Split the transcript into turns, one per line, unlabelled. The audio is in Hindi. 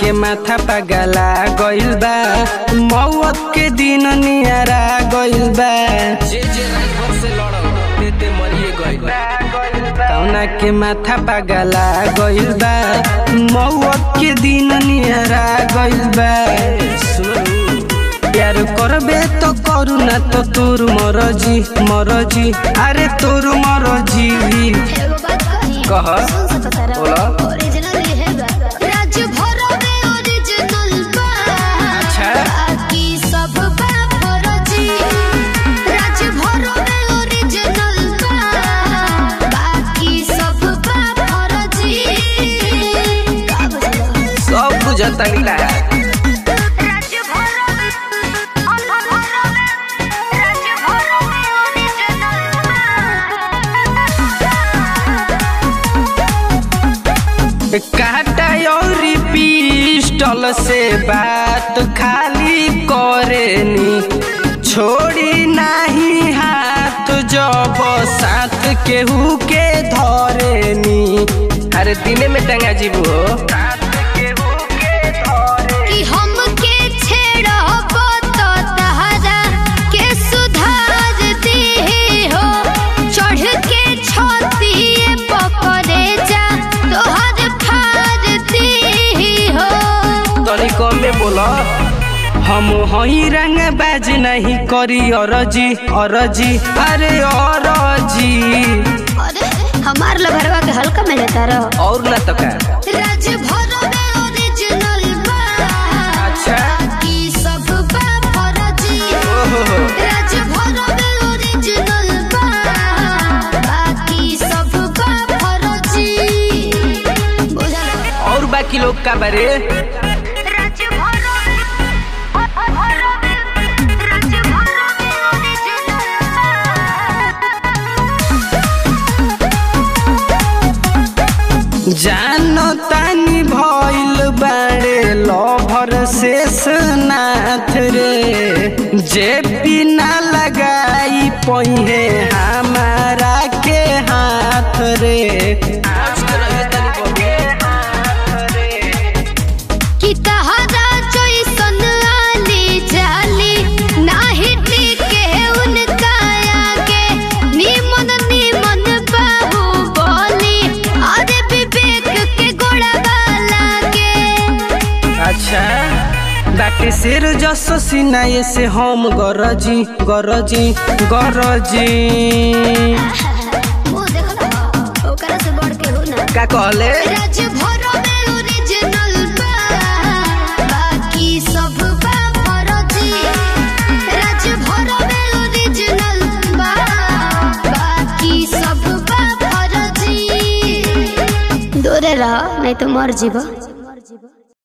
के माथा पगला गइल बा। मौत के दिन नियारा गइल बा। कौना के माथा पगला गइल बा। मौत के दिन नियारा गइल बा।
सुनो
प्यार करबे तो करू ना तो तोर मरजी मरजी। अरे तोर मरजी
कह
बोला। बुझता ला काटा पिस्टल से बात खाली करेनी। छोड़ी नहीं हाथ जब साथ केहू के धरेनी। अरे दिने में टंगा जीबू हो। बोला? हम हई रंग बाज नहीं करी अरजी अरजी अरे अरजी
अरे हमार लभरवा के हल्का में लेता रहो।
और ना तो का
राज भर में ओरिजिनल बा।
अच्छा।
कि सब बा फर्जी
ओहो।
राज भर में ओरिजिनल बा। बाकी सब बा
और बाकी लोग का बारे? जानो तानी भइल बाड़े, लभर शेष नाथ रे। जे बिना लगाई पहिए हमारा के हाथ रे। बाटे शेर जसो सिनाए से हम गरजी गरजी गरजी
मुँह देखो ना ओकरा से बढ़ के हो ना
का कहले
राज भर में ओरिजिनल बा बाकी सब बा फर्जी राज भर में ओरिजिनल बा बाकी सब बा फर्जी दूरे रह नहीं तो मर जीव